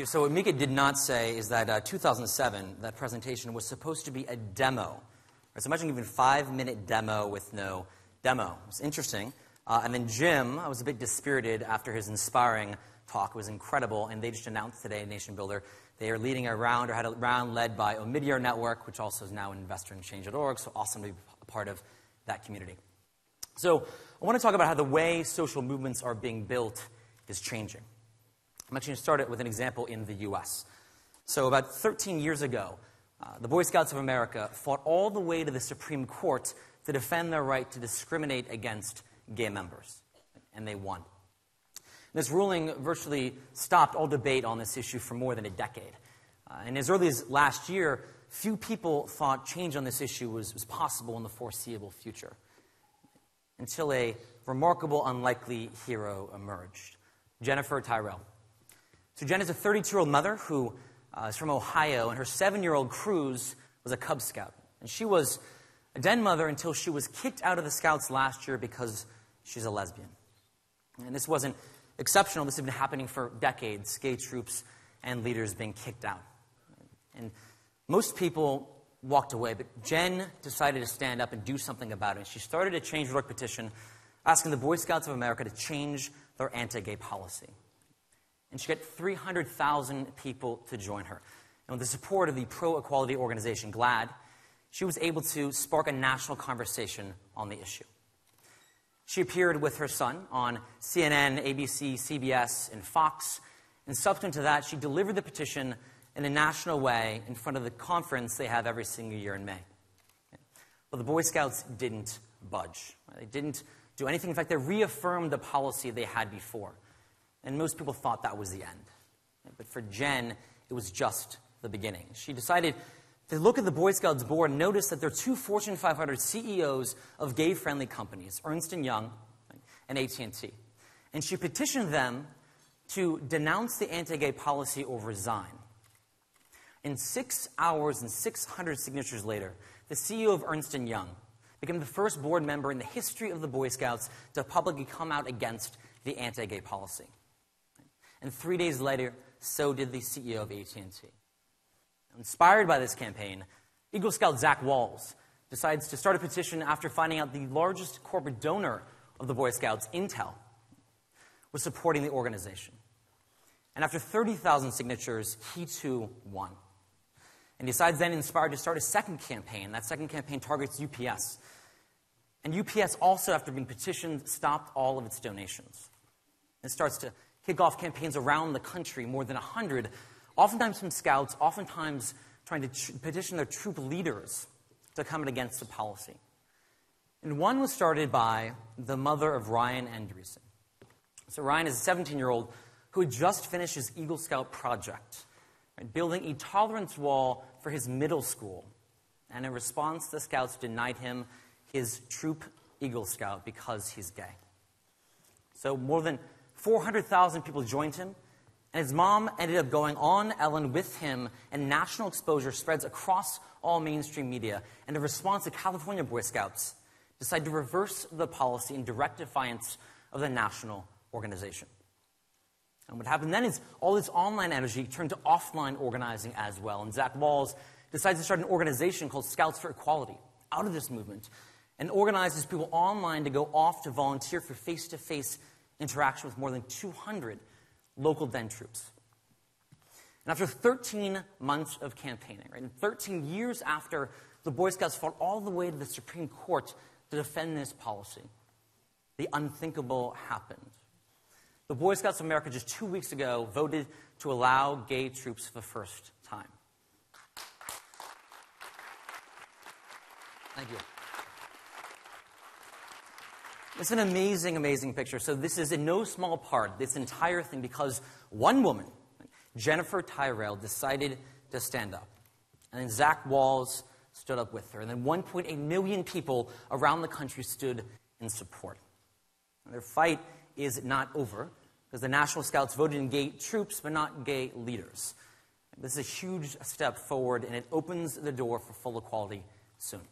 You. So what Micah did not say is that uh, 2007, that presentation was supposed to be a demo. Right, so imagine even five-minute demo with no demo. It was interesting. Uh, and then Jim, I was a bit dispirited after his inspiring talk. It was incredible. And they just announced today, Nation Builder, they are leading a round or had a round led by Omidyar Network, which also is now an investor in Change.org. So awesome to be a part of that community. So I want to talk about how the way social movements are being built is changing. I'm actually going to start it with an example in the U.S. So about 13 years ago, uh, the Boy Scouts of America fought all the way to the Supreme Court to defend their right to discriminate against gay members, and they won. This ruling virtually stopped all debate on this issue for more than a decade. Uh, and as early as last year, few people thought change on this issue was, was possible in the foreseeable future until a remarkable, unlikely hero emerged Jennifer Tyrrell. So, Jen is a 32 year old mother who uh, is from Ohio, and her seven year old Cruz was a Cub Scout. And she was a den mother until she was kicked out of the Scouts last year because she's a lesbian. And this wasn't exceptional, this had been happening for decades gay troops and leaders being kicked out. And most people walked away, but Jen decided to stand up and do something about it. And She started a change.org petition asking the Boy Scouts of America to change their anti gay policy. And she got 300,000 people to join her. And with the support of the pro equality organization GLAAD, she was able to spark a national conversation on the issue. She appeared with her son on CNN, ABC, CBS, and Fox. And subsequent to that, she delivered the petition in a national way in front of the conference they have every single year in May. But the Boy Scouts didn't budge. They didn't do anything. In fact, they reaffirmed the policy they had before. And most people thought that was the end. But for Jen, it was just the beginning. She decided to look at the Boy Scouts board and notice that there are two Fortune 500 CEOs of gay-friendly companies, Ernst & Young and AT&T. And she petitioned them to denounce the anti-gay policy or resign. In six hours and 600 signatures later, the CEO of Ernst & Young became the first board member in the history of the Boy Scouts to publicly come out against the anti-gay policy. And three days later, so did the CEO of AT&T. Inspired by this campaign, Eagle Scout Zach Wahls decides to start a petition after finding out the largest corporate donor of the Boy Scouts, Intel, was supporting the organization. And after 30,000 signatures, he too won. And decides then, inspired, to start a second campaign. That second campaign targets UPS. And UPS also, after being petitioned, stopped all of its donations. It starts to kick off campaigns around the country, more than 100, oftentimes from scouts, oftentimes trying to petition their troop leaders to come against the policy. And one was started by the mother of Ryan Andresen. So Ryan is a 17 year old who had just finished his Eagle Scout project, right, building a tolerance wall for his middle school. And in response, the scouts denied him his troop Eagle Scout because he's gay. So more than 400,000 people joined him, and his mom ended up going on Ellen with him, and national exposure spreads across all mainstream media. And in response, the California Boy Scouts decided to reverse the policy in direct defiance of the national organization. And what happened then is all this online energy turned to offline organizing as well. And Zach Wahls decides to start an organization called Scouts for Equality out of this movement and organizes people online to go off to volunteer for face to face interaction with more than 200 local then troops. And after 13 months of campaigning, right, and 13 years after the Boy Scouts fought all the way to the Supreme Court to defend this policy, the unthinkable happened. The Boy Scouts of America just two weeks ago voted to allow gay troops for the first time. Thank you. It's an amazing, amazing picture. So, this is in no small part, this entire thing, because one woman, Jennifer Tyrrell, decided to stand up. And then Zach Wahls stood up with her. And then 1.8 million people around the country stood in support. And their fight is not over because the National Scouts voted in gay troops, but not gay leaders. This is a huge step forward, and it opens the door for full equality soon.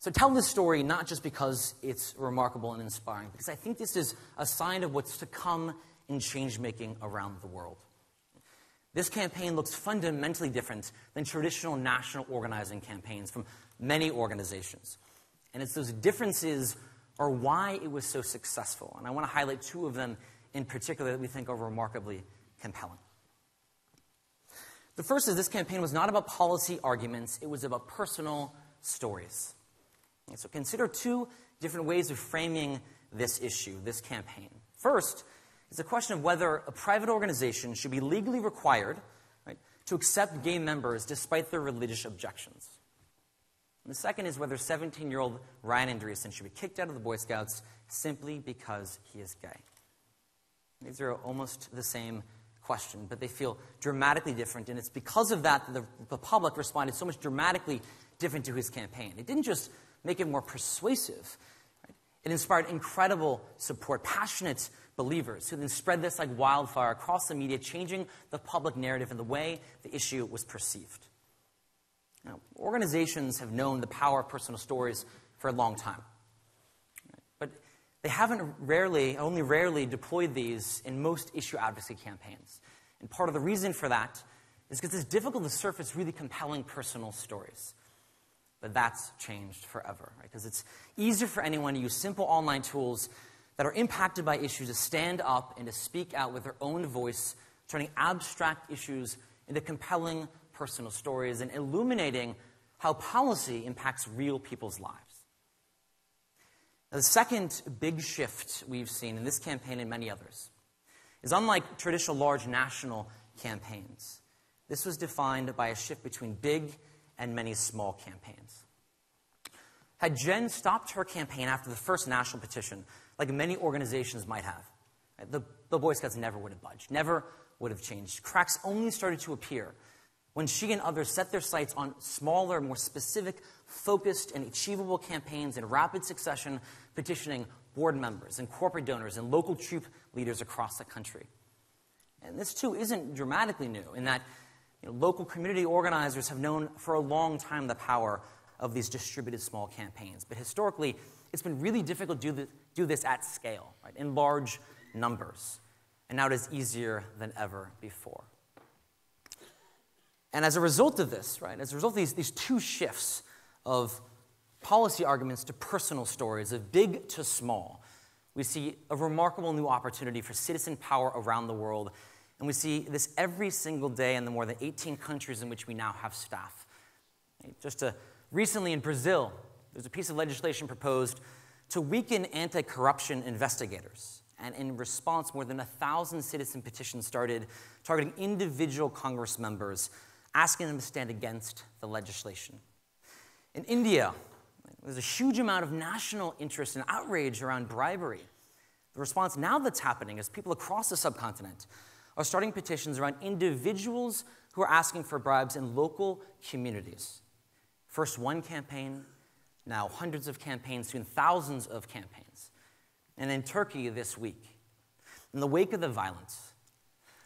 So tell this story not just because it's remarkable and inspiring, because I think this is a sign of what's to come in change making around the world. This campaign looks fundamentally different than traditional national organizing campaigns from many organizations. And it's those differences are why it was so successful. And I want to highlight two of them in particular that we think are remarkably compelling. The first is this campaign was not about policy arguments, it was about personal stories. So consider two different ways of framing this issue, this campaign. First is the question of whether a private organization should be legally required right, to accept gay members despite their religious objections. And the second is whether 17 year old Ryan Andresen should be kicked out of the Boy Scouts simply because he is gay. These are almost the same question, but they feel dramatically different, and it's because of that that the, the public responded so much dramatically different to his campaign. It didn't just make it more persuasive, it inspired incredible support, passionate believers who then spread this like wildfire across the media, changing the public narrative and the way the issue was perceived. Now, organizations have known the power of personal stories for a long time. But they haven't rarely, only rarely deployed these in most issue advocacy campaigns. And part of the reason for that is because it's difficult to surface really compelling personal stories. But that's changed forever, right? Because it's easier for anyone to use simple online tools that are impacted by issues to stand up and to speak out with their own voice, turning abstract issues into compelling personal stories and illuminating how policy impacts real people's lives. Now, the second big shift we've seen in this campaign and many others is unlike traditional large national campaigns. This was defined by a shift between big and many small campaigns. Had Jen stopped her campaign after the first national petition, like many organizations might have, the, the Boy Scouts never would have budged, never would have changed. Cracks only started to appear when she and others set their sights on smaller, more specific, focused, and achievable campaigns in rapid succession, petitioning board members and corporate donors and local troop leaders across the country. And this, too, isn't dramatically new in that you know, local community organizers have known for a long time the power of these distributed small campaigns. But historically, it's been really difficult to do this, do this at scale, right, in large numbers. And now it is easier than ever before. And as a result of this, right, as a result of these, these two shifts of policy arguments to personal stories, of big to small, we see a remarkable new opportunity for citizen power around the world and we see this every single day in the more than 18 countries in which we now have staff. Just recently in Brazil, there's a piece of legislation proposed to weaken anti corruption investigators. And in response, more than a thousand citizen petitions started targeting individual Congress members, asking them to stand against the legislation. In India, there's a huge amount of national interest and outrage around bribery. The response now that's happening is people across the subcontinent are starting petitions around individuals who are asking for bribes in local communities. First one campaign, now hundreds of campaigns, soon thousands of campaigns. And in Turkey this week, in the wake of the violence,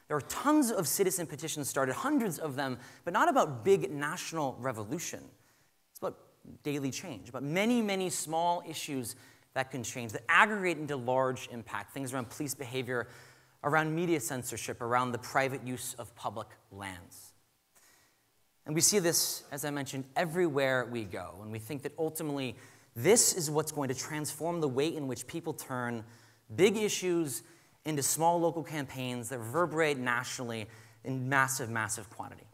there are tons of citizen petitions started, hundreds of them, but not about big national revolution. It's about daily change, about many, many small issues that can change, that aggregate into large impact, things around police behavior, around media censorship, around the private use of public lands. And we see this, as I mentioned, everywhere we go. And we think that ultimately this is what's going to transform the way in which people turn big issues into small local campaigns that reverberate nationally in massive, massive quantity.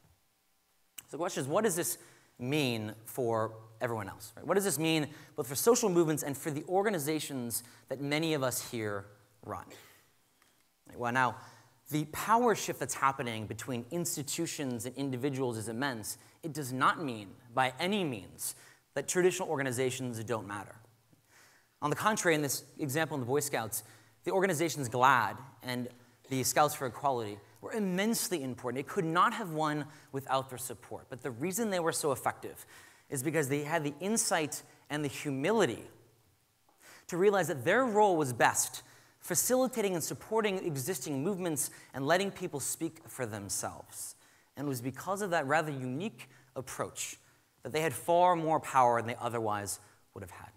So the question is what does this mean for everyone else? Right? What does this mean both for social movements and for the organizations that many of us here run? Well, now, the power shift that's happening between institutions and individuals is immense. It does not mean, by any means, that traditional organizations don't matter. On the contrary, in this example in the Boy Scouts, the organizations GLAAD and the Scouts for Equality were immensely important. It could not have won without their support. But the reason they were so effective is because they had the insight and the humility to realize that their role was best facilitating and supporting existing movements and letting people speak for themselves. And it was because of that rather unique approach that they had far more power than they otherwise would have had.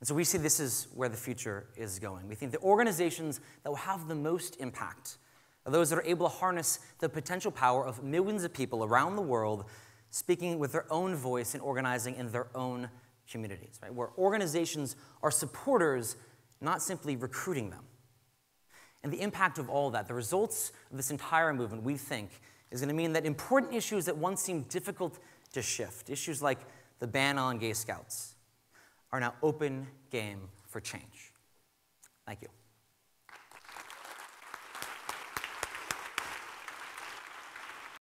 And so we see this is where the future is going. We think the organizations that will have the most impact are those that are able to harness the potential power of millions of people around the world speaking with their own voice and organizing in their own communities, right? Where organizations are supporters, not simply recruiting them. And the impact of all that, the results of this entire movement, we think, is going to mean that important issues that once seemed difficult to shift, issues like the ban on gay scouts, are now open game for change. Thank you.